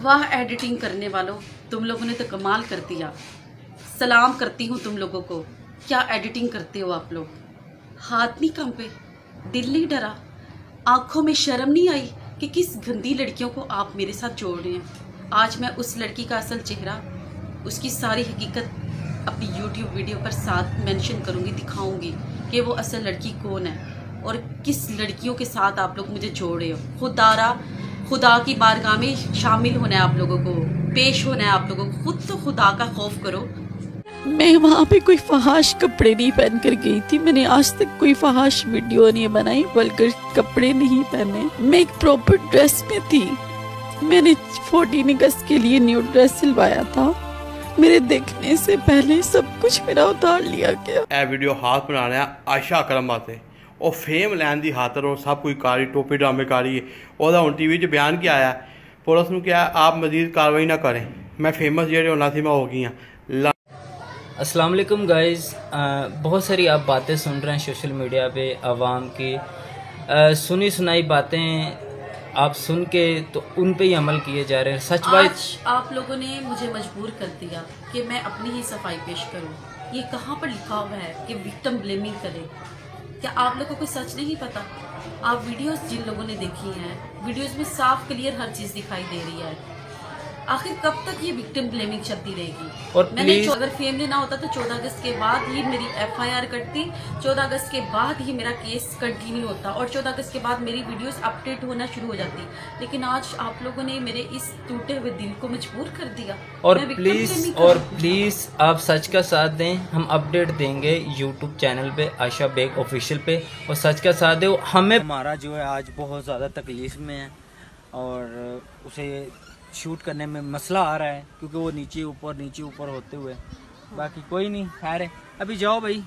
वाह एडिटिंग करने वालों, तुम लोगों ने तो कमाल कर दिया। सलाम करती हूँ तुम लोगों को। क्या एडिटिंग करते हो आप लोग? हाथ नहीं कंपे, दिल नहीं डरा। आँखों में शर्म नहीं आई कि किस गंदी लड़कियों को आप मेरे साथ जोड़ रहे हैं। आज मैं उस लड़की का असल चेहरा, उसकी सारी हकीकत अपनी यूट्यूब वीडियो पर साथ मेंशन करूँगी, दिखाऊँगी कि वो असल लड़की कौन है और किस लड़कियों के साथ आप लोग मुझे जोड़ रहे हो। खुदारा खुदा की बारगाह में शामिल होना है आप लोगों को पेश होना है आप लोगों को। खुद तो खुदा का खौफ करो। मैं वहाँ पे कोई फहाश कपड़े नहीं पहन कर गई थी। मैंने आज तक कोई फहाश वीडियो नहीं बनाई बल्कि कपड़े नहीं पहने। मैं एक प्रॉपर ड्रेस में थी। मैंने फोर्टीन अगस्त के लिए न्यू ड्रेस सिलवाया था। मेरे देखने से पहले सब कुछ मेरा उतार लिया गया। ए वीडियो हाथ बनाना आशा करम बातें। ਉਹ ਫੇਮ ਲੈਣ ਦੀ ਖਾਤਰ ਉਹ ਸਭ ਕੋਈ ਕਾਰੀ ਟੋਪੀ ਡਰਾਮੇਕਾਰੀ ਉਹਦਾ ਹੁਣ ਟੀਵੀ 'ਚ ਬਿਆਨ ਕੀ ਆਇਆ ਪੁਲਿਸ ਨੂੰ ਕਿਹਾ ਆਪ ਮਜ਼ੀਦ ਕਾਰਵਾਈ ਨਾ मैं फ़ेमस जेड होना मैं हो गई हाँ अस्सलाम वालेकुम बहुत सारी आप बातें सुन रहे हैं सोशल मीडिया पे आवाम की। आ, सुनी सुनाई बातें आप सुन के तो उन पे ही अमल किए जा रहे हैं। सच बात आप लोगों ने मुझे मजबूर कर दिया कि मैं अपनी ही सफ़ाई पेश करूँ। ये कहाँ पर लिखा हुआ है कि विक्टिम ब्लेमिंग करें? क्या आप लोगों को सच नहीं पता? आप वीडियोस जिन लोगों ने देखी हैं वीडियोस में साफ़ क्लियर हर चीज़ दिखाई दे रही है। आखिर कब तक ये विक्टिम ब्लेमिंग चलती रहेगी? और मैंने अगर फेम लेना होता तो 14 अगस्त के बाद ही मेरी एफआईआर कटती 14 अगस्त के बाद ही मेरा केस कंटिन्यू होता और 14 अगस्त के बाद मेरी वीडियोस अपडेट होना शुरू हो जाती। लेकिन आज आप लोगों ने मेरे इस टूटे हुए दिल को मजबूर कर दिया। और प्लीज़ और प्लीज़ आप सच का साथ दें हम अपडेट देंगे यूट्यूब चैनल पे आशा बेग ऑफिशियल पे। और सच का साथ दे हमें हमारा जो है आज बहुत ज़्यादा तकलीफ़ में है और उसे शूट करने में मसला आ रहा है, क्योंकि वो नीचे ऊपर नीचे ऊपर होते हुए। बाकी कोई नहीं, खैर है। अभी जाओ भाई।